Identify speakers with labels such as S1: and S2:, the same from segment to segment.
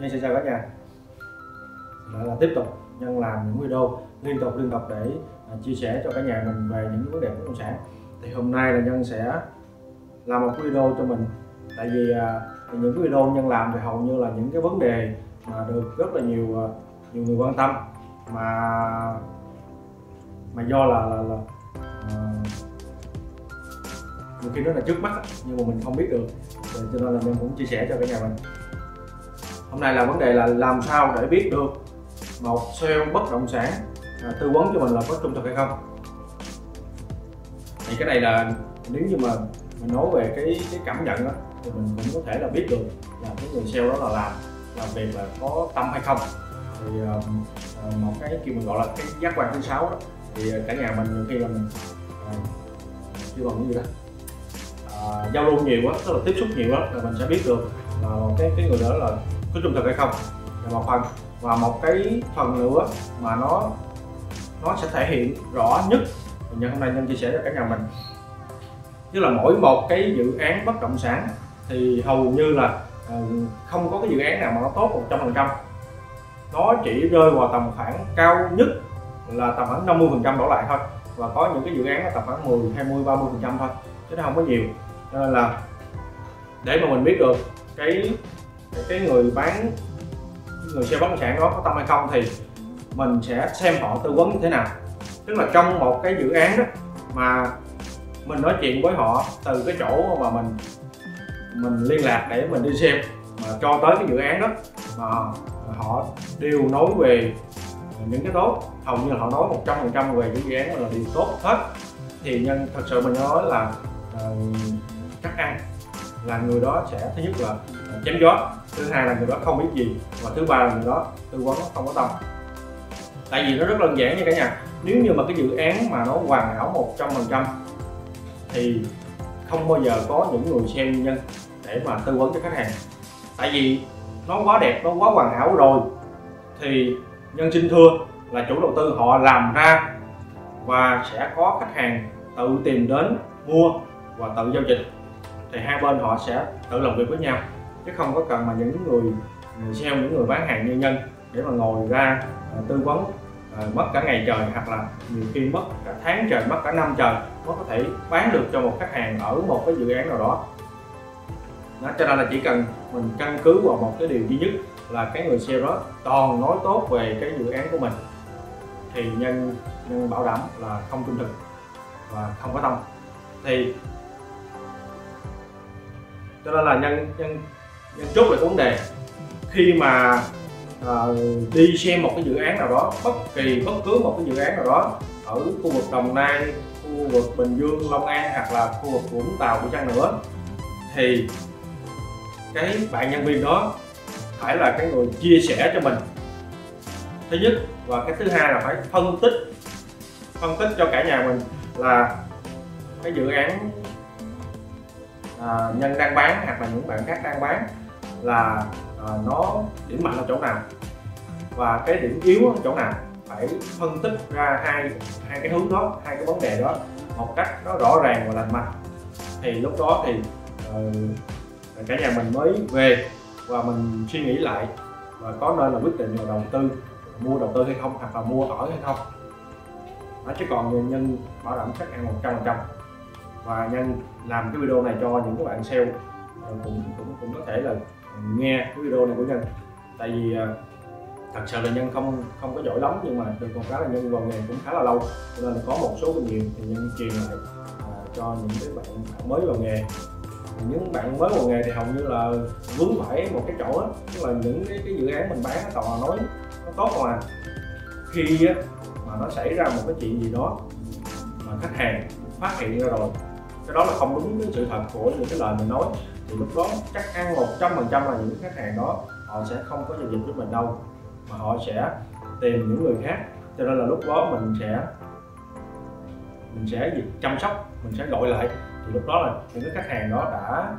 S1: Nhân xin chào cả nhà. Lại là tiếp tục Nhân làm những video liên tục liên tục để à, chia sẻ cho cả nhà mình về những vấn đề bất động sản. Thì hôm nay là Nhân sẽ làm một video cho mình. Tại vì à, những cái video Nhân làm thì hầu như là những cái vấn đề mà được rất là nhiều à, nhiều người quan tâm. Mà mà do là là, là nhiều khi nó là trước mắt nhưng mà mình không biết được. Cho nên là nhân cũng chia sẻ cho cả nhà mình hôm nay là vấn đề là làm sao để biết được một sale bất động sản à, tư vấn cho mình là có trung thực hay không? Thì cái này là nếu như mà mình nói về cái cái cảm nhận đó thì mình cũng có thể là biết được là cái người sale đó là làm làm việc là có tâm hay không. Thì uh, một cái kiểu mình gọi là cái giác quan thứ sáu đó thì ờ, cả nhà mình nhiều khi là mình ờ, uh, chưa bằng cái gì đó uh, giao lưu nhiều quá, tức là tiếp xúc nhiều quá là mình sẽ biết được là cái cái người đó là có trung thực hay không. Là một phần, và một cái phần nữa mà nó nó sẽ thể hiện rõ nhất nhân hôm nay nhân chia sẻ cho cả nhà mình. Tức là mỗi một cái dự án bất động sản thì hầu như là ờ, không có cái dự án nào mà nó tốt 100% nó chỉ rơi vào tầm khoảng cao nhất là tầm khoảng 50 phần trăm đổ lại thôi. Và có những cái dự án là tầm khoảng 10 20 30 phần trăm thôi, chứ nó không có nhiều. Cho nên là để mà mình biết được cái cái người bán người sale bất động sản đó có tâm hay không thì mình sẽ xem họ tư vấn như thế nào. Tức là trong một cái dự án đó mà mình nói chuyện với họ từ cái chỗ mà mình mình liên lạc để mình đi xem mà cho tới cái dự án đó mà họ đều nói về những cái tốt. Hầu như là họ nói 100% về những dự án là điều tốt hết. Thì nhân thật sự mình nói là uh, chắc ăn là người đó sẽ, thứ nhất là chém gió, thứ hai là người đó không biết gì, và thứ ba là người đó tư vấn, không có tâm. Tại vì nó rất đơn giản nha cả nhà. Nếu như mà cái dự án mà nó hoàn hảo 100% thì không bao giờ có những người xem nhân để mà tư vấn cho khách hàng. Tại vì nó quá đẹp, nó quá hoàn hảo rồi, thì nhân xin thưa là chủ đầu tư họ làm ra và sẽ có khách hàng tự tìm đến, mua và tự giao dịch thì hai bên họ sẽ tự làm việc với nhau. Chứ không có cần mà những người người sale những người bán hàng như nhân để mà ngồi ra uh, tư vấn uh, mất cả ngày trời hoặc là nhiều khi mất cả tháng trời mất cả năm trời mới có thể bán được cho một khách hàng ở một cái dự án nào đó. Đó, cho nên là chỉ cần mình căn cứ vào một cái điều duy nhất là cái người sale đó toàn nói tốt về cái dự án của mình thì nhân nhân bảo đảm là không trung thực và không có tâm thì cho nên là nhân nhân nhân chốt lại cái vấn đề. Khi mà à, đi xem một cái dự án nào đó bất kỳ bất cứ một cái dự án nào đó ở khu vực đồng nai khu vực bình dương long an hoặc là khu vực vũng tàu của chăng nữa thì cái bạn nhân viên đó phải là cái người chia sẻ cho mình. Thứ nhất và cái thứ hai là phải phân tích phân tích cho cả nhà mình là cái dự án à, nhân đang bán hoặc là những bạn khác đang bán là à, nó điểm mạnh ở chỗ nào? Và cái điểm yếu ở chỗ nào? Phải phân tích ra hai hai cái hướng đó hai cái vấn đề đó một cách nó rõ ràng và lành mạnh. Thì lúc đó thì uh, cả nhà mình mới về và mình suy nghĩ lại và có nên là quyết định vào đầu tư mua đầu tư hay không hoặc là mua ở hay không. Đó, chứ còn nhân bảo đảm chắc ăn một trăm phần trăm. Và nhân làm cái video này cho những các bạn sale. Ờ, cũng cũng cũng có thể là nghe cái video này của nhân. Tại vì ờ, thật sự là nhân không không có giỏi lắm nhưng mà được một cái là nhân vào nghề cũng khá là lâu. Cho nên là có một số kinh nghiệm thì nhân truyền lại à, cho những cái bạn, bạn mới vào nghề. Những bạn mới vào nghề thì hầu như là vướng phải một cái chỗ đó tức là những cái, cái dự án mình bán toàn là nói nó tốt mà khi mà nó xảy ra một cái chuyện gì đó mà khách hàng phát hiện ra rồi cái đó là không đúng với sự thật của những cái lời mình nói. Thì lúc đó chắc ăn một trăm phần trăm là những khách hàng đó, họ sẽ không có giao dịch với mình đâu, mà họ sẽ tìm những người khác. Cho nên là lúc đó mình sẽ mình sẽ chăm sóc, mình sẽ gọi lại. Thì lúc đó là những cái khách hàng đó đã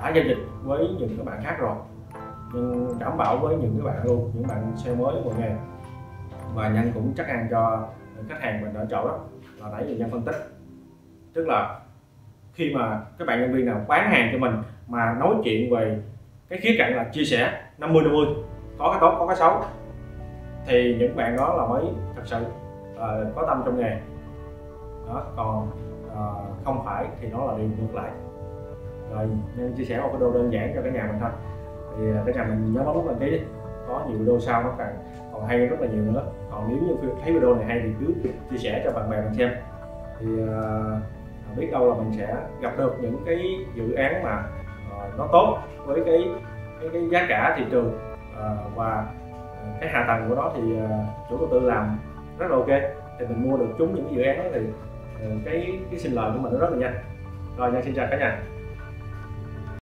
S1: đã giao dịch với những các bạn khác rồi, nhưng đảm bảo với những cái bạn luôn, những bạn xe mới vào nghề và nhân cũng chắc ăn cho khách hàng mình ở chỗ đó. Là nãy giờ nhân phân tích. Tức là khi mà các bạn nhân viên nào bán hàng cho mình mà nói chuyện về cái khía cạnh là chia sẻ 50 50 có cái tốt có cái xấu thì những bạn đó là mới thật sự uh, có tâm trong nghề. Đó còn uh, không phải thì nó là điều ngược lại. Rồi nên chia sẻ một cái video đơn giản cho cả nhà mình thôi. Thì ờ, cả nhà mình nhớ bấm nút đăng ký đi có nhiều video sau nó càng còn hay rất là nhiều nữa. Còn nếu như thấy video này hay thì cứ chia sẻ cho bạn bè mình xem. Thì uh, biết đâu là mình sẽ gặp được những cái dự án mà uh, nó tốt với cái cái, cái giá cả thị trường uh, và cái hạ tầng của nó thì uh, chủ đầu tư làm rất là ok. Thì mình mua được chúng những cái dự án đó thì uh, cái cái sinh lời của mình nó rất là nhanh. Rồi nha xin chào cả nhà.